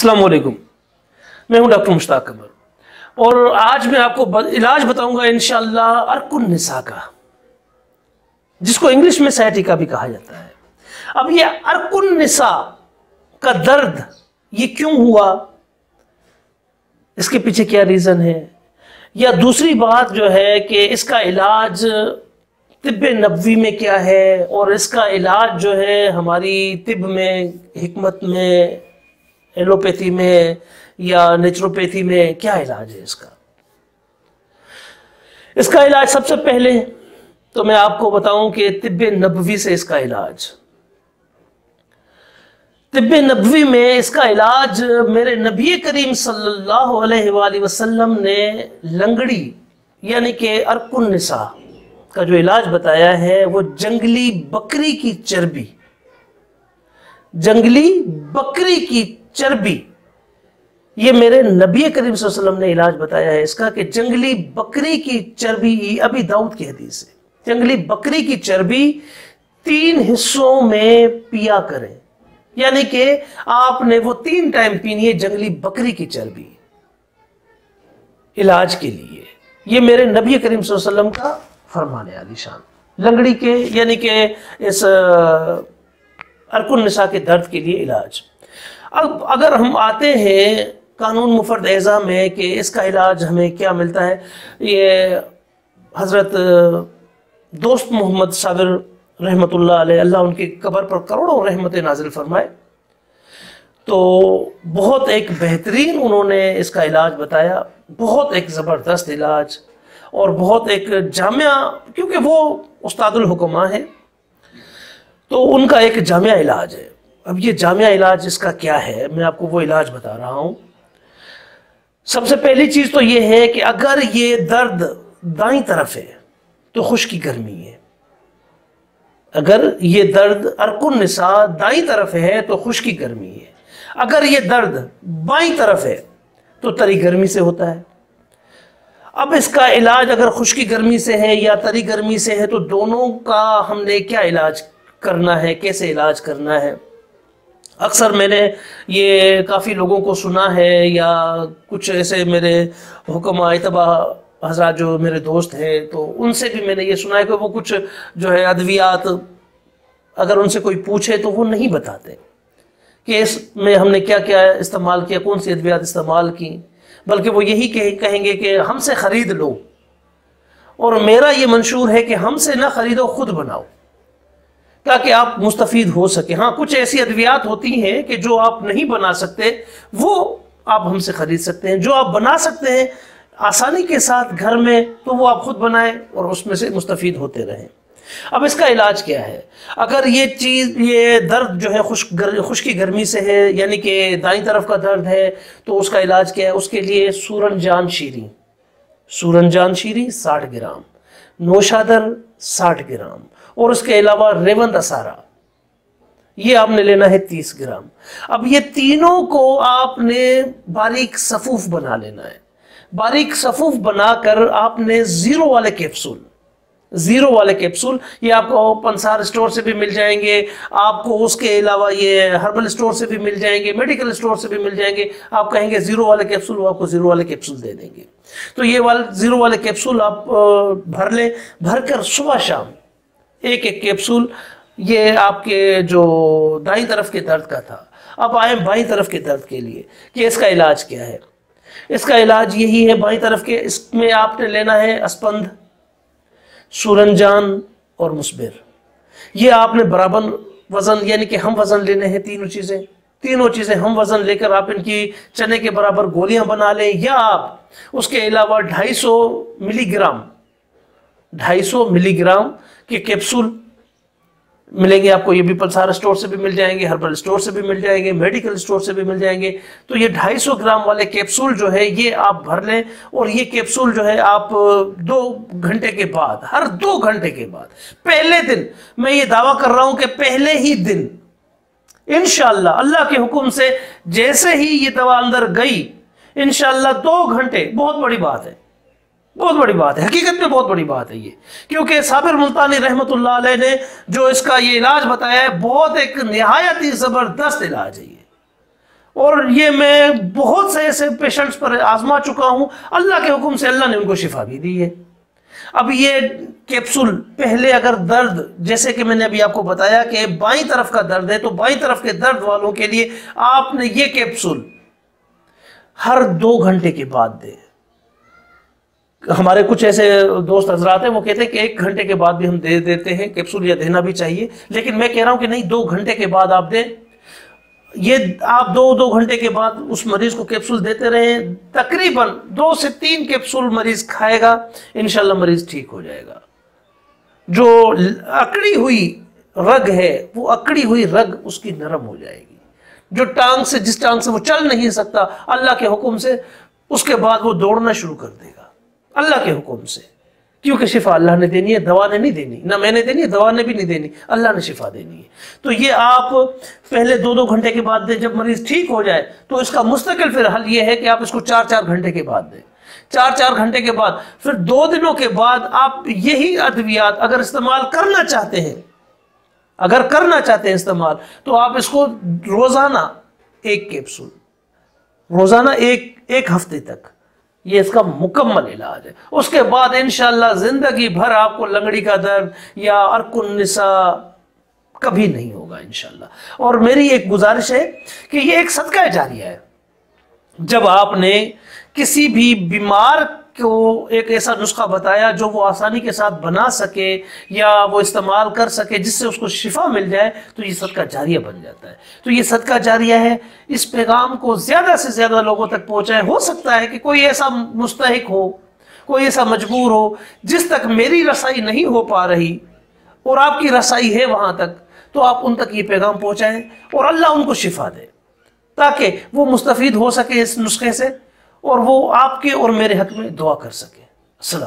असलकुम मैं हूँ डॉक्टर मुश्ताक कमर और आज मैं आपको इलाज बताऊँगा इनशाला अरकुन निसा का, जिसको इंग्लिश में सैटिका भी कहा जाता है। अब ये अरकुन निसा का दर्द, ये क्यों हुआ? इसके पीछे क्या रीज़न है? या दूसरी बात जो है कि इसका इलाज तिब नबवी में क्या है? और इसका इलाज जो है हमारी तिब में हमत में एलोपैथी में या नेचुरोपैथी में क्या इलाज है इसका? इसका इलाज सबसे पहले तो मैं आपको बताऊँ कि तिब नबवी से इसका इलाज। तिब नबवी में इसका इलाज मेरे नबी करीम सल्लल्लाहु अलैहि वसल्लम ने लंगड़ी, यानी कि अरकुन निसा का जो इलाज बताया है, वो जंगली बकरी की चर्बी, जंगली बकरी की चर्बी ये मेरे नबी करीम वसल्लम ने इलाज बताया है इसका कि जंगली बकरी की चर्बी अभी दाऊद की हदीस है। जंगली बकरी की चर्बी तीन हिस्सों में पिया करें। यानी कि आपने वो तीन टाइम पीनी है जंगली बकरी की चर्बी। इलाज के लिए। ये मेरे नबी करीम वसल्लम का फरमान है आलिशान लंगड़ी के, यानी कि इस अरकुन निसा के दर्द के लिए इलाज। अब अगर हम आते हैं कानून मुफरद एज़ा में कि इसका इलाज हमें क्या मिलता है, ये हज़रत दोस्त मोहम्मद साबिर रहमत अल्लाह उनकी कबर पर करोड़ों रहमत नाजिल फरमाए। तो बहुत एक बेहतरीन उन्होंने इसका इलाज बताया, बहुत एक ज़बरदस्त इलाज और बहुत एक जामिया, क्योंकि वो उस्तादुल हुक्मा है तो उनका एक जामिया इलाज है। अब ये जामिया इलाज इसका क्या है? मैं आपको वो इलाज बता रहा हूँ। सबसे पहली चीज़ तो ये है कि अगर ये दर्द दाई तरफ़ है तो खुश्की गर्मी है। अगर ये दर्द अरकुन निसा दाई तरफ़ है तो खुश्की गर्मी है। अगर ये दर्द बाई तरफ़ है तो तरी गर्मी से होता है। अब इसका इलाज अगर खुश्की गर्मी से है या तरी गर्मी से है तो दोनों का हमने क्या इलाज करना है, कैसे इलाज करना है? अक्सर मैंने ये काफ़ी लोगों को सुना है या कुछ ऐसे मेरे हुक्म इतबा हजरा जो मेरे दोस्त हैं तो उनसे भी मैंने ये सुना है कि वो कुछ जो है अद्वियात अगर उनसे कोई पूछे तो वो नहीं बताते कि इसमें हमने क्या क्या इस्तेमाल किया कौन सी अद्वियात इस्तेमाल की। बल्कि वो यही कह, कहेंगे कि हमसे ख़रीद लो। और मेरा ये मंशूर है कि हमसे ना ख़रीदो खुद बनाओ। ताकि आप मुस्तफ़ हो सके। हाँ कुछ ऐसी अद्वियात होती हैं कि जो आप नहीं बना सकते वो आप हमसे ख़रीद सकते हैं। जो आप बना सकते हैं आसानी के साथ घर में तो वो आप खुद बनाएँ और उसमें से मुस्तफ़ होते रहें। अब इसका इलाज क्या है? अगर ये चीज़ ये दर्द जो है खुश गर, खुश्की गर्मी से है यानी कि दाई तरफ़ का दर्द है तो उसका इलाज क्या है? उसके लिए सूरन जान शीरी। सूरन जान शीरी साठ ग्राम नौशादर साठ ग्राम और उसके अलावा रेवंत असारा। ये आपने लेना है तीस ग्राम। अब ये तीनों को आपने बारीक सफूफ बना लेना है। बारीक सफूफ बनाकर आपने ज़ीरो वाले कैप्सूल, ज़ीरो वाले कैप्सूल, ये आपको पंसार स्टोर से भी मिल जाएँगे। आपको उसके अलावा ये हर्बल स्टोर से भी मिल जाएँगे, मेडिकल स्टोर से भी मिल जाएँगे। आप कहेंगे ज़ीरो वाले कैप्सूल, वो आपको ज़ीरो वाले कैप्सूल दे देंगे। तो ये वाले, ज़ीरो वाले कैप्सूल आप भर लें। भर कर सुबह शाम एक एक कैप्सूल ये आपके जो दाई तरफ़ के दर्द का था। अब आए बाई तरफ़ के दर्द के लिए, कि इसका इलाज क्या है? इसका इलाज यही है बाई तरफ़ के, इसमें आपने लेना है अस्पंद सूरनजान और मुस्बिर। ये आपने बराबर वज़न, यानी कि हम वज़न लेने हैं तीनों चीज़ें। तीनों चीज़ें हम वज़न लेकर आप इनकी चने के बराबर गोलियाँ बना लें, या आप उसके अलावा 250 मिलीग्राम 250 मिलीग्राम के कैप्सूल मिलेंगे आपको। ये भी पल्सार स्टोर से भी मिल जाएँगे, हर्बल स्टोर से भी मिल जाएँगे, मेडिकल स्टोर से भी मिल जाएँगे। तो ये 250 ग्राम वाले कैप्सूल जो है, ये आप भर लें और ये कैप्सूल जो है, आप दो घंटे के बाद, हर दो घंटे के बाद, पहले दिन, मैं ये दावा कर रहा हूँ कि पहले ही दिन इनशाला अल्लाह के हुक्म से जैसे ही ये दवा अंदर गई इनशाला दो घंटे, बहुत बड़ी बात है। बहुत बड़ी बात है, हकीकत में बहुत बड़ी बात है ये। क्योंकि साबिर मुल्तानी रहमत ने जो इसका ये इलाज बताया है, बहुत एक नहायत ही ज़बरदस्त इलाज है ये। और ये मैं बहुत से ऐसे पेशेंट्स पर आजमा चुका हूँ, अल्लाह के हुक्म से अल्लाह ने उनको शिफा भी दी है। अब ये कैप्सूल पहले अगर दर्द, जैसे कि मैंने अभी आपको बताया कि बाई तरफ़ का दर्द है तो बाई तरफ़ के दर्द वालों के लिए आपने ये कैप्सूल हर दो घंटे के बाद दे। हमारे कुछ ऐसे दोस्त हजरात हैं, वो कहते हैं कि एक घंटे के बाद भी हम दे देते हैं, कैप्सूल या देना भी चाहिए। लेकिन मैं कह रहा हूँ कि नहीं, दो घंटे के बाद आप दें। ये आप दो दो घंटे के बाद उस मरीज़ को कैप्सूल देते रहे। तकरीबन दो से तीन कैप्सूल मरीज़ खाएगा इनशाला मरीज़ ठीक हो जाएगा। जो अकड़ी हुई रग है, वो अकड़ी हुई रग उसकी नरम हो जाएगी। जो टांग से, जिस टांग से वो चल नहीं सकता, अल्लाह के हुक्म से, उसके बाद वो दौड़ना शुरू कर देगा। अल्लाह के हुक्म से। क्योंकि शिफा अल्लाह ने देनी है, दवा ने नहीं देनी। ना मैंने देनी है, दवा ने भी नहीं देनी। अल्लाह ने शिफा देनी है। तो ये आप पहले दो दो घंटे के बाद दें जब मरीज़ ठीक हो जाए तो इसका मुस्तकिल फिर हल ये है कि आप इसको चार चार घंटे के बाद दें। चार चार घंटे के बाद, फिर दो दिनों के बाद आप यही अद्वियात अगर इस्तेमाल करना चाहते हैं, अगर करना चाहते हैं इस्तेमाल तो आप इसको रोज़ाना एक कैप्सूल, रोज़ाना एक एक हफ़्ते तक ये इसका मुकम्मल इलाज है। उसके बाद इनशाला ज़िंदगी भर आपको लंगड़ी का दर्द या अरकुन्निसा कभी नहीं होगा इनशाला और मेरी एक गुजारिश है कि ये एक सदका जारिया है। जब आपने किसी भी बीमार को एक ऐसा नुस्खा बताया जो वो आसानी के साथ बना सके या वो इस्तेमाल कर सके जिससे उसको शिफा मिल जाए तो ये सदका जारिया बन जाता है। तो ये सदका जारिया है। इस पैगाम को ज़्यादा से ज़्यादा लोगों तक पहुँचाए। हो सकता है कि कोई ऐसा मुस्तक हो, कोई ऐसा मजबूर हो, जिस तक मेरी रसाई नहीं हो पा रही और आपकी रसाई है वहाँ तक तो आप उन तक ये पैगाम पहुँचाएँ और अल्लाह उनको शिफा दे, ताकि वो मुस्तफ़ हो सके इस नुस्खे से। और वो आपके और मेरे हक में दुआ कर सके। असल